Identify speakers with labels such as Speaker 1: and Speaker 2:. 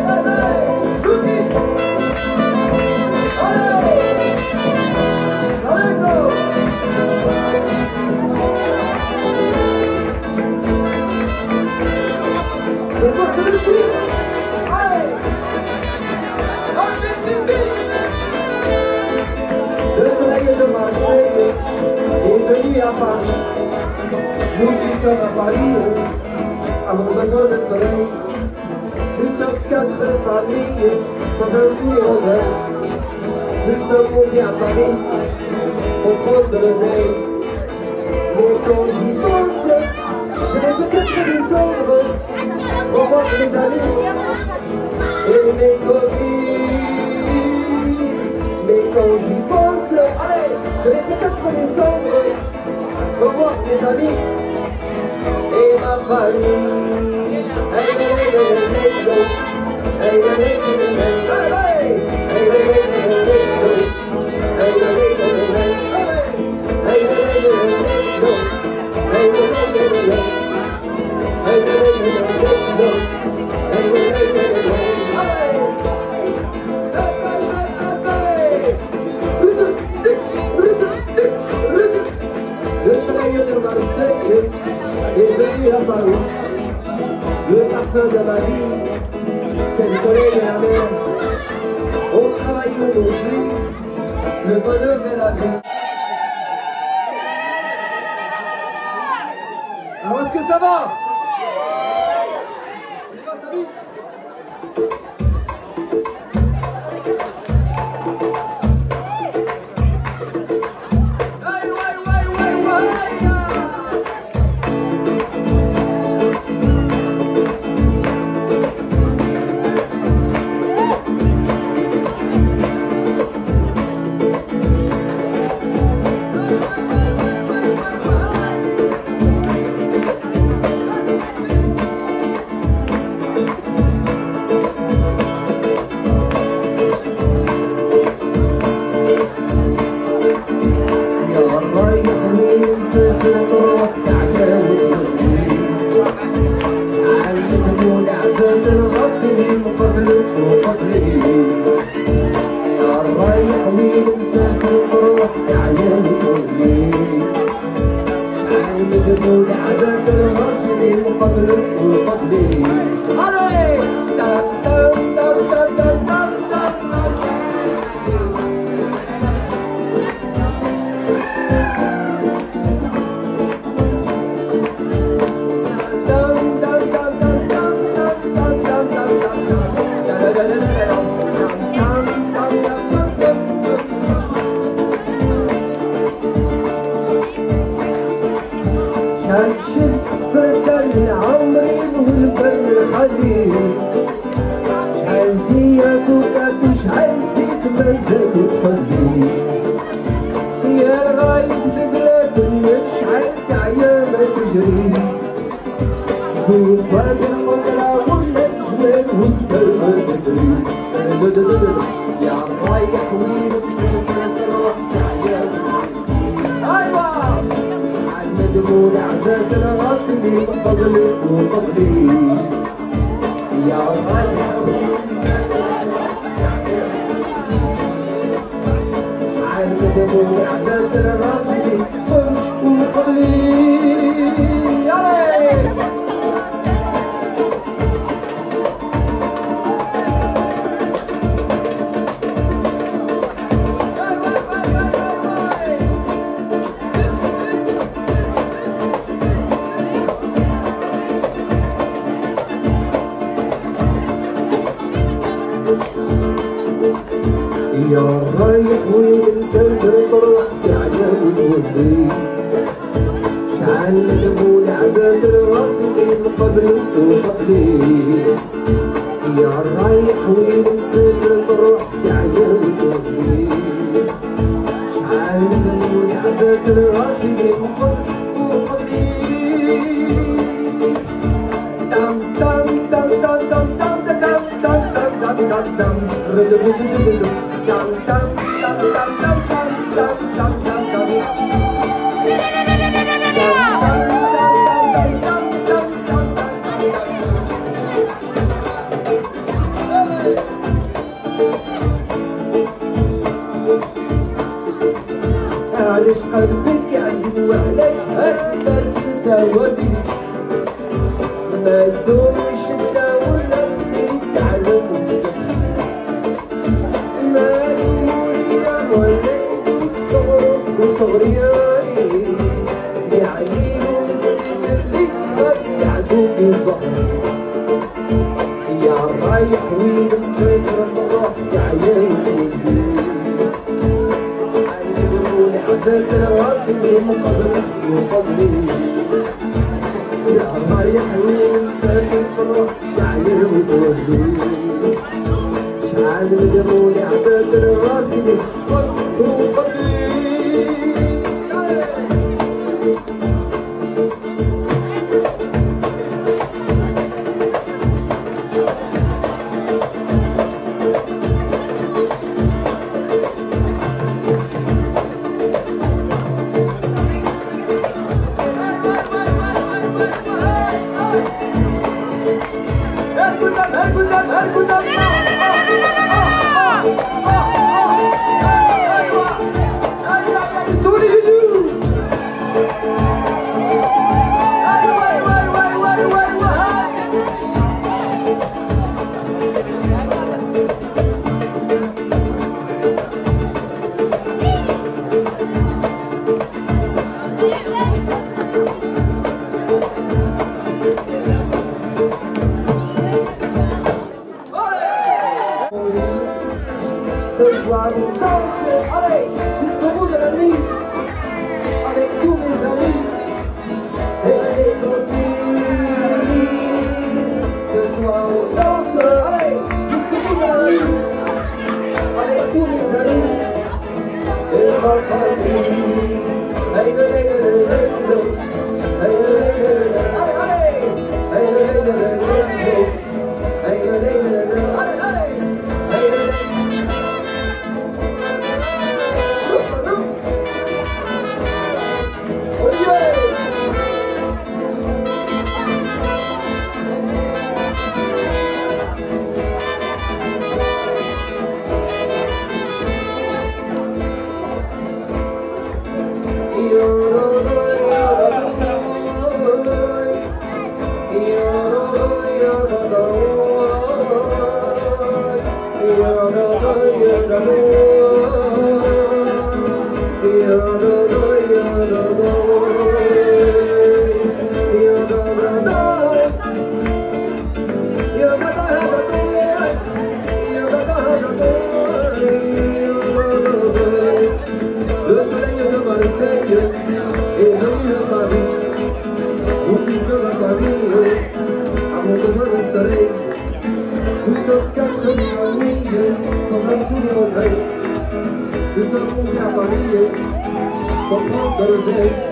Speaker 1: hey, hey, hey. sans un sourire Nous sommes montés à Paris pour prendre de l'oseille. Mais quand j'y pense, vais peut-être des ombres, revoir mes amis et mes copines. Mais quand j'y pense, allez, je vais peut-être des ombres, revoir mes amis et ma famille. Le parfum d'Amalie c'est le soleil et la mer. Au travail, on oublie le bonheur de la vie. Alors, est-ce que ça va? وديتك تشعل سيت مازال تقلي يا الغايد في بلاد منك شحال ما تجري تزيد فاك القدرة ولا تزمان وانت تدري يا رايح وين بسيطك تروح تعيا ايوا على المدمون عداك الغافلين قبلك وقبلي تمر على ترافيك would be تدوم الشدة ولا بديت تعلم مالي مولية وليدو صغر وصغري يعني مسكين اللي ما تساعدوك الظهر يا رايح وين يا عيال عيدوا لعبة ربي مقبل وقبلي يا رايح وين مسافر الروح يا عيال شحال avons besoin de soleil. Nous sommes quatre familles sans un sou de regret. Nous sommes montés à Paris pour prendre le verre.